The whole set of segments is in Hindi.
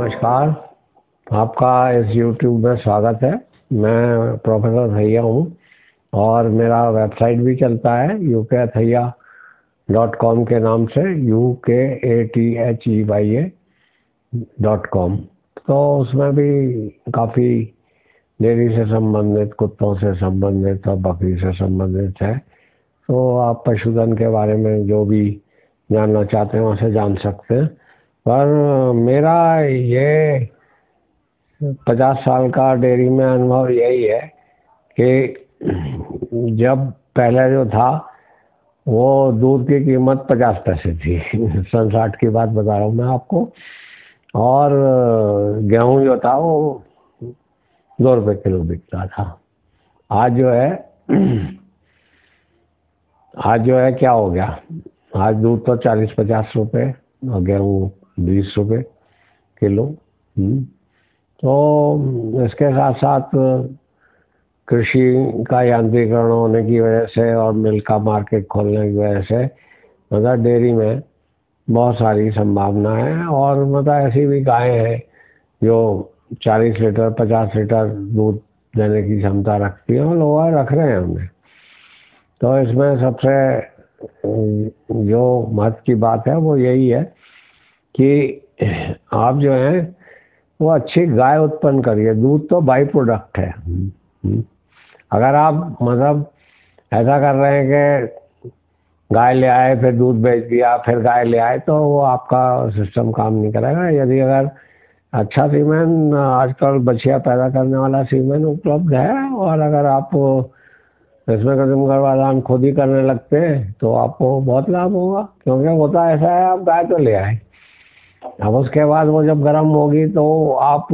नमस्कार। आपका इस YouTube में स्वागत है। मैं प्रोफेसर भैया हूँ और मेरा वेबसाइट भी चलता है यू के अथैया डॉट कॉम के नाम से U K A T H E Y A dot com तो उसमें भी काफ़ी डेयरी से संबंधित, कुत्तों से संबंधित और बकरी से संबंधित है। तो आप पशुधन के बारे में जो भी जानना चाहते हैं, वहाँ से जान सकते हैं। पर मेरा ये पचास साल का डेयरी में अनुभव यही है कि जब पहले जो था, वो दूध की कीमत पचास पैसे थी। सन साठ की बात बता रहा हूँ मैं आपको। और गेहूँ जो था, वो दो रुपए किलो बिकता था। आज जो है, आज जो है क्या हो गया? आज दूध तो चालीस पचास रुपए, और गेहूँ बीस रुपए किलो हम्म। तो इसके साथ साथ कृषि का यांत्रिकरण होने की वजह से और मिल्क का मार्केट खोलने की वजह से मतलब डेयरी में बहुत सारी संभावना है और मतलब ऐसी भी गायें हैं जो 40 लीटर 50 लीटर दूध देने की क्षमता रखती है और लोग रख रहे हैं उन्हें तो इसमें सबसे, जो महत्व की बात है वो यही है कि आप जो है वो अच्छी गाय उत्पन्न करिए। दूध तो बाई प्रोडक्ट है। हम्म। अगर आप मतलब ऐसा कर रहे हैं कि गाय ले आए फिर दूध बेच दिया फिर गाय ले आए तो वो आपका सिस्टम काम नहीं करेगा। यदि अगर अच्छा सीमेंट आजकल बछिया पैदा करने वाला सीमेंट उपलब्ध है और अगर आप इसमें कदम करवादान खुद ही करने लगते हैं तो आपको बहुत लाभ होगा। क्योंकि होता ऐसा है आप गाय तो ले आए। अब उसके बाद वो जब गर्म होगी तो आप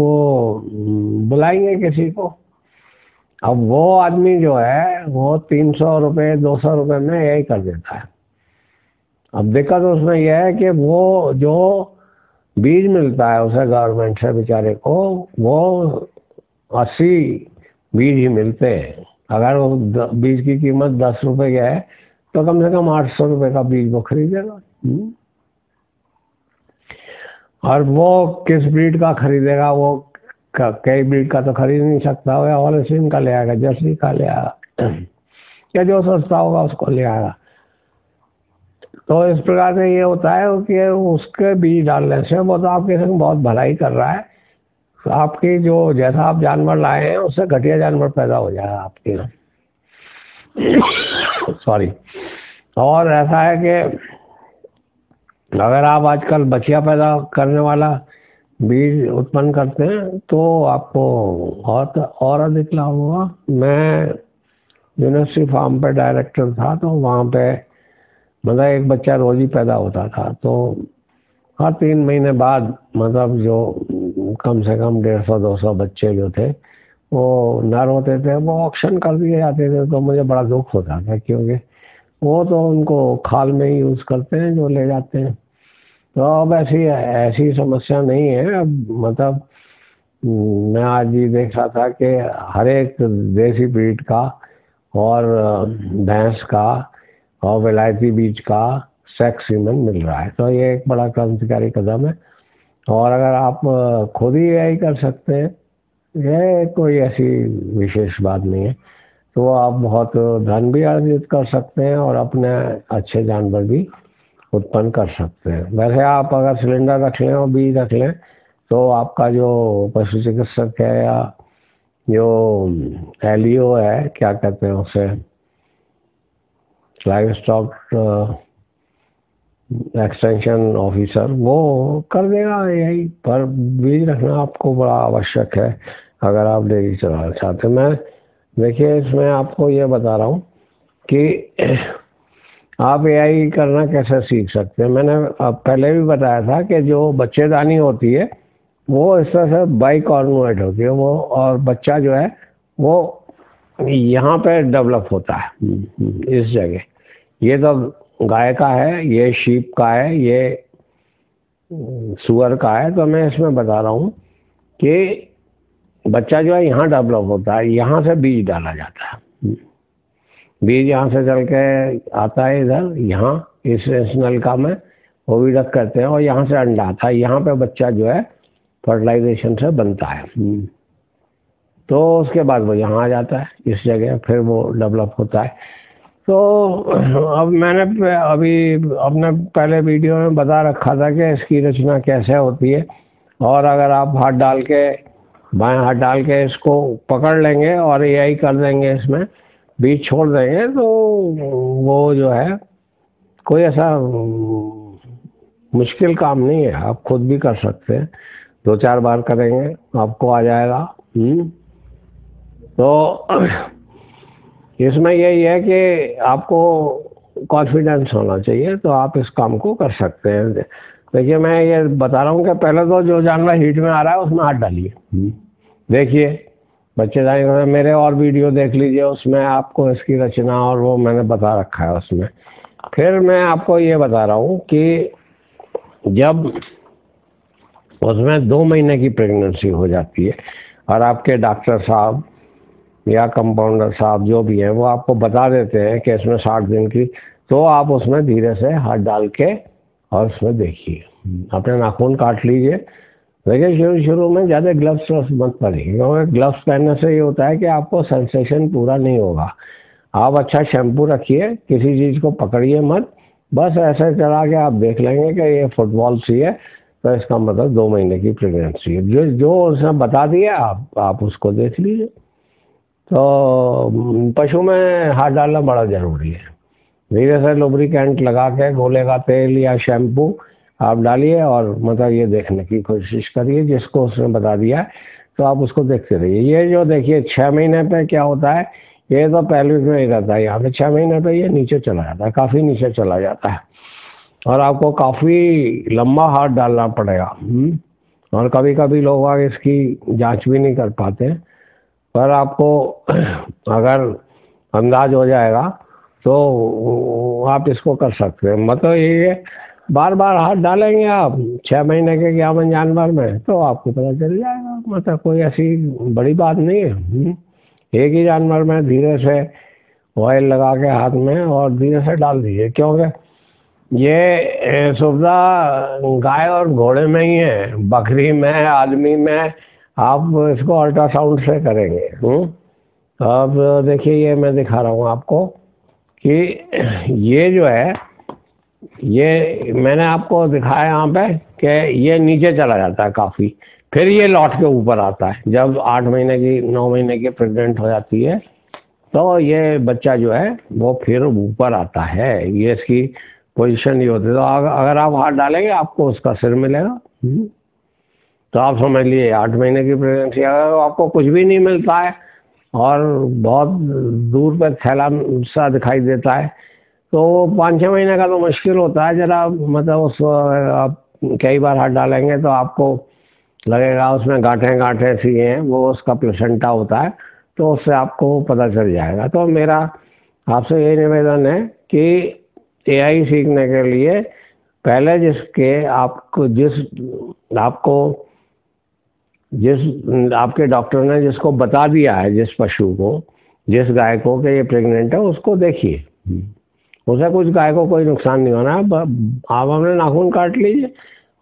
बुलाएँगे किसी को। अब वो आदमी जो है, वो तीन सौ रुपये दो सौ रुपये में यही कर देता है। अब दिक्कत उसमें यह है कि वो जो बीज मिलता है उसे गवर्नमेंट से बेचारे को, वो अस्सी बीज ही मिलते हैं। अगर वो बीज की कीमत दस रुपए की है तो कम से कम आठ सौ रुपये का बीज वो खरीदेगा। हम्म। और वो किस ब्रीड का खरीदेगा, वो कई ब्रीड का तो खरीद नहीं सकता वो ऑलसिन का ले आएगा, जर्सी का ले आएगा। या जो सस्ता होगा उसको ले आएगा। तो इस प्रकार से ये होता है कि उसके बीज डालने से वो तो आपके संग बहुत भलाई कर रहा है। तो आपकी जो, जैसा आप जानवर लाए हैं, उससे घटिया जानवर पैदा हो जाएगा आपके। सॉरी और ऐसा है कि अगर आप आजकल बचिया पैदा करने वाला बीज उत्पन्न करते हैं तो आपको बहुत और अधिक लाभ होगा। मैं यूनिवर्सिटी फार्म पे डायरेक्टर था तो वहाँ पे मतलब एक बच्चा रोज ही पैदा होता था। तो हर तीन महीने बाद मतलब जो कम से कम डेढ़ सौ, दो सौ बच्चे जो थे, वो नर होते थे, वो ऑप्शन कर दिए जाते थे तो मुझे बड़ा दुख होता था, क्योंकि वो तो उनको खाल में ही यूज़ करते हैं, जो ले जाते हैं। तो अब ऐसी ऐसी समस्या नहीं है। अब मतलब मैं आज ही देख रहा था कि हर एक देसी ब्रीड का और भैंस का और विलायती बीज का सेक्स सीमन मिल रहा है। तो ये एक बड़ा क्रांतिकारी कदम है। और अगर आप खुद ही यही कर सकते हैं ये कोई ऐसी विशेष बात नहीं है। तो आप बहुत धन भी अर्जित कर सकते हैं और अपने अच्छे जानवर भी उत्पन्न कर सकते हैं। वैसे आप अगर सिलेंडर रख लें और बीज रख लें तो आपका जो पशु चिकित्सक है या जो एलियो है, क्या कहते हैं उसे? लाइव स्टॉक एक्सटेंशन ऑफिसर वो कर देगा यही, पर बीज रखना आपको बड़ा आवश्यक है, अगर आप डेयरी चलाना चाहते मैं, देखिए, इसमें आपको ये बता रहा हूँ कि आप ए करना कैसे सीख सकते हैं? मैंने पहले भी बताया था कि जो बच्चेदानी होती है, वो इस तरह से बाई कॉर्नोइड होती है, वो और बच्चा जो है, वो यहाँ पे डेवलप होता है, इस जगह। ये तो गाय का है, ये शीप का है, ये सुअर का है तो मैं इसमें बता रहा हूँ कि बच्चा जो है, यहाँ डेवलप होता है, यहाँ से बीज डाला जाता है। बीज यहाँ से चल के आता है इधर यहाँ इस नलका में वो भी रख करते हैं और यहाँ से अंडा आता है। यहाँ पे बच्चा जो है फर्टिलाइजेशन से बनता है। हम्म। तो उसके बाद वो यहाँ आ जाता है इस जगह फिर वो डेवलप होता है। तो अब मैंने अभी अपने पहले वीडियो में बता रखा था कि इसकी रचना कैसे होती है। और अगर आप हाथ डाल के बाएँ हाथ डाल के इसको पकड़ लेंगे और ए कर देंगे इसमें बीज छोड़ रहे हैं तो वो जो है, कोई ऐसा, मुश्किल काम नहीं है। आप खुद भी कर सकते हैं। दो चार बार करेंगे, आपको आ जाएगा। हम्म। तो इसमें यही है कि आपको कॉन्फिडेंस होना चाहिए तो आप इस काम को कर सकते हैं। देखिए, मैं ये बता रहा हूँ कि पहले तो जो जानवर हीट में आ रहा है, उसमें हाथ डालिए। हम्म। देखिए। बच्चे जाएँगे मेरे और वीडियो देख लीजिए, उसमें आपको इसकी रचना और वो मैंने बता रखा है उसमें। फिर मैं आपको ये बता रहा हूँ कि जब उसमें दो महीने की प्रेगनेंसी हो जाती है, और आपके डॉक्टर साहब या कंपाउंडर साहब जो भी हैं, वो आपको बता देते हैं कि इसमें साठ दिन की तो आप उसमें धीरे से हाथ डाल के और उसमें देखिए। अपने नाखून काट लीजिए देखिए, शुरू शुरू में ज़्यादा ग्लव्स मत पड़ेगी क्योंकि ग्लव्स पहनने से ये होता है कि आपको सेंसेशन पूरा नहीं होगा। आप अच्छा शैम्पू रखिए, किसी चीज़ को पकड़िए मत। बस ऐसे चला के आप देख लेंगे कि ये फुटबॉल सी है तो इसका मतलब दो महीने की प्रेगनेंसी है। जो जो उसने बता दिया, आप आप उसको देख लीजिए। तो पशु में हाथ डालना बड़ा ज़रूरी है। धीरे से लुब्रिकेंट लगा के गोले का तेल या शैम्पू आप डालिए और मतलब ये देखने की कोशिश करिए, जिसको उसने बता दिया तो आप उसको देखते रहिए। ये जो देखिए, छह महीने पे क्या होता है, ये तो पहले में ही रहता है, यहाँ पे छह महीने पे ये नीचे चला जाता है, काफ़ी नीचे चला जाता है। और आपको काफ़ी लंबा हाथ डालना पड़ेगा हम्म। और कभी कभी लोग इसकी जाँच भी नहीं कर पाते, पर आपको अगर अंदाज हो जाएगा तो आप इसको कर सकते हैं। मतलब ये बार बार हाथ डालेंगे आप, छह महीने के ग्यावन जानवर में तो आपको पता चल जाएगा। मतलब कोई ऐसी बड़ी बात नहीं है। हम्म। एक ही जानवर में धीरे से ऑयल लगा के हाथ में और धीरे से डाल दीजिए क्योंकि ये सुविधा गाय और घोड़े में ही है। बकरी में, आदमी में, आप इसको अल्ट्रासाउंड से करेंगे। हम्म। अब देखिए, ये मैं दिखा रहा हूँ आपको कि ये जो है ये मैंने आपको दिखाया यहाँ पे कि ये नीचे चला जाता है काफ़ी। फिर ये लौट के ऊपर आता है। जब आठ महीने की, नौ महीने की प्रेग्नेंट हो जाती है तो ये बच्चा जो है, वो फिर ऊपर आता है। ये इसकी पोजीशन ये होती है। तो अगर आप हाथ डालेंगे, आपको उसका सिर मिलेगा। हम्म। तो आप समझ लिए आठ महीने की प्रेगनेंसी, अगर आपको कुछ भी नहीं मिलता है, और बहुत दूर पर थैला सा दिखाई देता है तो पाँच छः महीने का तो मुश्किल होता है जरा मतलब उस, आप कई बार हाथ डालेंगे तो आपको लगेगा उसमें गांठे गांठे सी हैं, वो उसका प्लेसेंटा होता है तो उससे आपको पता चल जाएगा। तो मेरा आपसे यही निवेदन है कि एआई सीखने के लिए पहले जिसके आपको, जिस आपको, जिस, आपके डॉक्टर ने जिसको बता दिया है, जिस पशु को, जिस गाय को कि ये प्रेग्नेंट है, उसको देखिए। उसे कुछ गाय को कोई नुकसान नहीं होना। है आप अपने नाखून काट लीजिए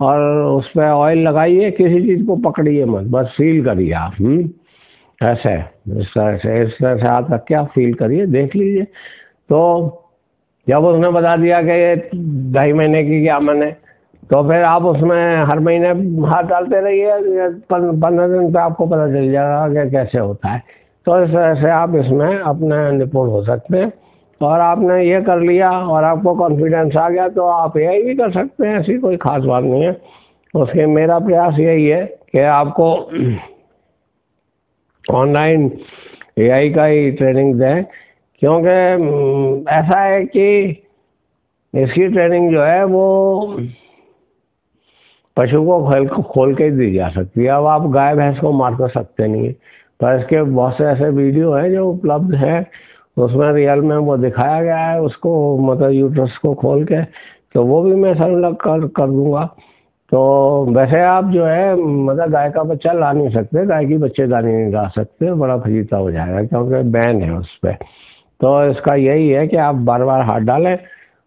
और उस पर ऑयल लगाइए, किसी चीज़ को पकड़िए मत, बस फील करिए आप हम्म। ऐसे इस तरह से, इस तरह से हाथ रख के आप फील करिए, देख लीजिए। तो जब उसने बता दिया कि ये ढाई महीने की क्या मैंने तो फिर आप उसमें हर महीने हाथ डालते रहिए पंद्रह दिन पे आपको पता चल जाएगा कि कैसे होता है। तो इस तरह से आप इसमें अपने निपुण हो सकते हैं। और आपने ये कर लिया और आपको कॉन्फिडेंस आ गया तो आप यही भी कर सकते हैं, ऐसी कोई खास बात नहीं है। उसके मेरा प्रयास यही है कि आपको ऑनलाइन एआई का ही ट्रेनिंग दें, क्योंकि ऐसा है कि इसकी ट्रेनिंग जो है वो पशु को खोल खोल के दी जा सकती है। अब आप गाय, भैंस को मार कर सकते नहीं पर इसके बहुत से ऐसे वीडियो हैं जो उपलब्ध है उसमें रियल में वो दिखाया गया है, उसको मतलब यूट्रस को खोल के तो वो भी मैं संलग कर कर दूँगा। तो वैसे आप जो है मतलब गाय का बच्चा ला नहीं सकते, गाय की बच्चेदानी नहीं ला सकते, बड़ा फजीता हो जाएगा, क्योंकि बैन है उस पर तो इसका यही है कि आप बार बार हाथ डालें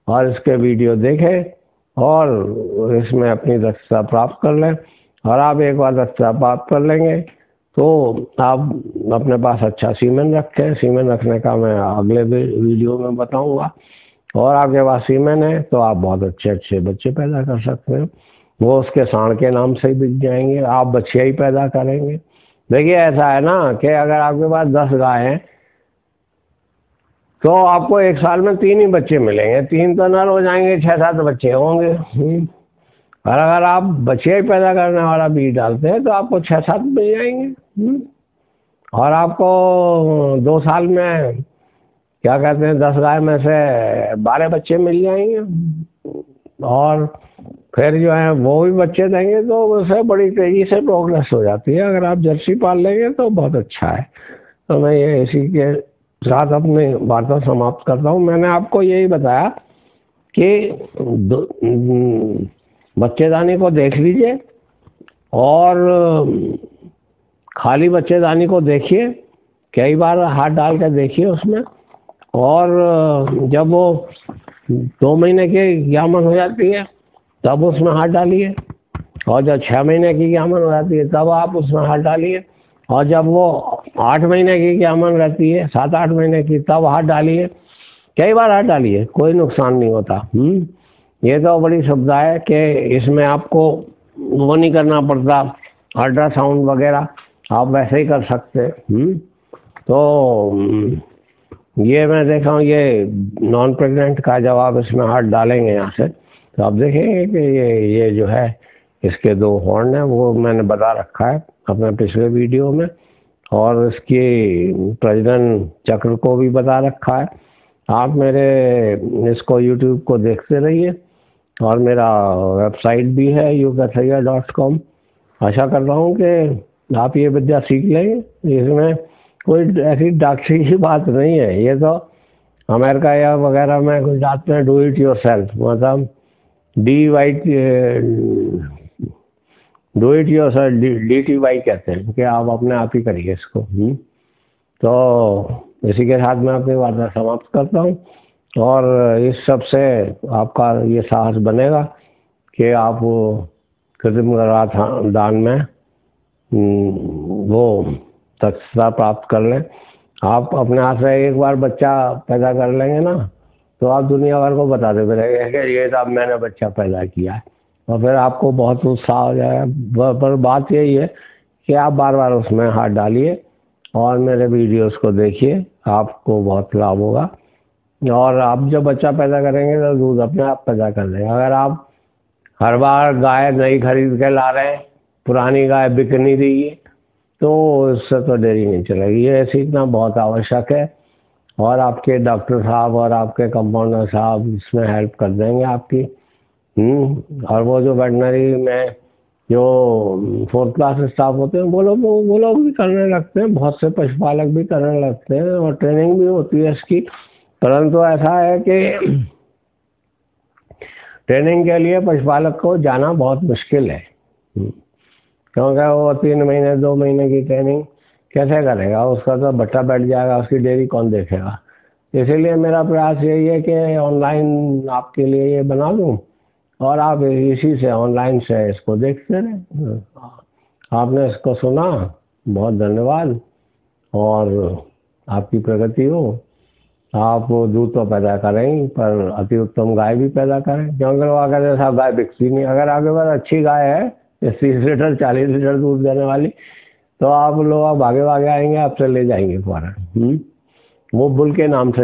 और इसके वीडियो देखें और इसमें अपनी दक्षता प्राप्त कर लें और आप एक बार दक्षता प्राप्त कर लेंगे तो आप अपने पास अच्छा सीमेंट रखें सीमेंट रखने का मैं अगले वीडियो में बताऊँगा। और आपके पास सीमेंट है तो आप बहुत अच्छे अच्छे बच्चे पैदा कर सकते हैं। वो उसके साण के नाम से ही बिक जाएँगे। आप बच्चे ही पैदा करेंगे। देखिए, ऐसा है ना कि अगर आपके पास दस गाय हैं तो आपको एक साल में तीन ही बच्चे मिलेंगे। तीन तो नर हो जाएँगे छह सात बच्चे होंगे। हम्म। और अगर आप बच्चे ही पैदा करने वाला बीज डालते हैं तो आपको छह सात मिल जाएँगे। हम्म। और आपको दो साल में, क्या कहते हैं, दस गाय में से बारह बच्चे मिल जाएँगे। और फिर जो है, वो भी बच्चे देंगे तो उसे बड़ी तेज़ी से प्रोग्रेस हो जाती है। अगर आप जर्सी पाल लेंगे तो बहुत अच्छा है। तो मैं ये इसी के साथ अपनी वार्ता समाप्त करता हूँ। मैंने आपको यही बताया कि बच्चेदानी को देख लीजिए और खाली बच्चेदानी को देखिए, कई बार हाथ डाल कर देखिए उसमें। और जब वो दो महीने की यामन हो जाती है, तब उसमें हाथ डालिए। और जब छह महीने की यामन हो जाती है, तब आप उसमें हाथ डालिए। और जब वो आठ महीने की यामन रहती है, सात आठ महीने की, तब हाथ डालिए। कई बार हाथ डालिए, कोई नुकसान नहीं होता। हम्म। ये तो बड़ी सुविधा है कि इसमें आपको वो नहीं करना पड़ता, अल्ट्रासाउंड वगैरह। आप वैसे ही कर सकते हम्म? तो ये मैं देखा हूँ, ये नॉन प्रेग्नेंट का जब आप इसमें हाथ डालेंगे यहाँ से। तो आप देखेंगे कि ये ये जो है, इसके दो हॉर्न है, वो मैंने बता रखा है अपने पिछले वीडियो में, और इसके प्रजनन चक्र को भी बता रखा है। आप मेरे, इसको यूट्यूब को देखते रहिए, और मेरा वेबसाइट भी है कॉम आशा कर रहा हूँ कि आप ये विद्या सीख लेंगे। इसमें कोई ऐसी डॉक्टरी की बात नहीं है। ये तो अमेरिका या वगैरह में कुछ जाते हैं डू इट योर सेल्फ मतलब D Y do it yourself D T Y कहते हैं कि आप अपने आप ही करिए इसको। हम्म। तो इसी के साथ मैं अपनी वार्ता समाप्त करता हूँ। और इस सबसे आपका ये साहस बनेगा कि आप कृत्रिम दान में वो दक्षता प्राप्त कर लें। आप अपने हाथ से एक बार बच्चा पैदा कर लेंगे ना तो आप दुनिया भर को बताते फिरेंगे कि ये तो अब मैंने बच्चा पैदा किया है। और फिर आपको बहुत उत्साह हो जाएगा। पर बात यही है कि आप बार बार उसमें हाथ डालिए और मेरे वीडियोस को देखिए, आपको बहुत लाभ होगा। और आप जब बच्चा पैदा करेंगे तो दूध अपने आप पैदा कर देंगे अगर आप हर बार गाय नहीं खरीद के ला रहे हैं पुरानी गाय बिक नहीं रही है तो उससे तो डेरी नहीं चलेगी। ये सीखना बहुत आवश्यक है और आपके डॉक्टर साहब और आपके कंपाउंडर साहब इसमें हेल्प कर देंगे आपकी। हम्म और वो जो वेटनरी में जो फोर्थ क्लास स्टाफ होते हैं, वो लोग वो लोग भी करने लगते हैं, बहुत से पशुपालक भी करने लगते हैं और ट्रेनिंग भी होती है इसकी। परंतु ऐसा है कि ट्रेनिंग के लिए पशुपालक को जाना बहुत मुश्किल है। हम्म। क्योंकि वो तीन महीने, दो महीने की ट्रेनिंग कैसे करेगा? उसका तो भट्टा बैठ जाएगा, उसकी डेयरी कौन देखेगा? इसीलिए मेरा प्रयास यही है कि ऑनलाइन आपके लिए ये बना दूँ और आप इसी से ऑनलाइन से इसको देखते रहे। आपने इसको सुना, बहुत धन्यवाद। और आपकी प्रगति हो। आप दूध तो पैदा करें, पर अति उत्तम गाय भी पैदा करें। क्योंकि लोग आकर साहब गाय बिकती नहीं। अगर आपके पास अच्छी गाय है तीस लीटर, चालीस लीटर दूध देने वाली तो आप लोग आप भागे भागे आएँगे, आपसे ले जाएँगे फ़ौरन हम्म? वो बुल के नाम से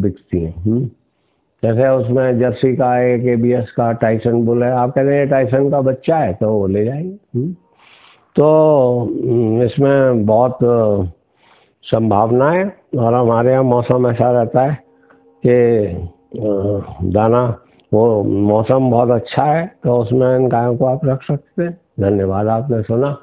बिकती हैं हम्म? जैसे उसमें जर्सी का है के बी एस का, टाइसन बुल है आप कहते हैं, टाइसन का बच्चा है तो वो ले जाएँगे हम्म? तो इसमें बहुत संभावना है और हमारे यहाँ मौसम ऐसा रहता है कि दाना वो मौसम बहुत अच्छा है तो उसमें इन गायों को आप रख सकते हैं। धन्यवाद, आपने सुना।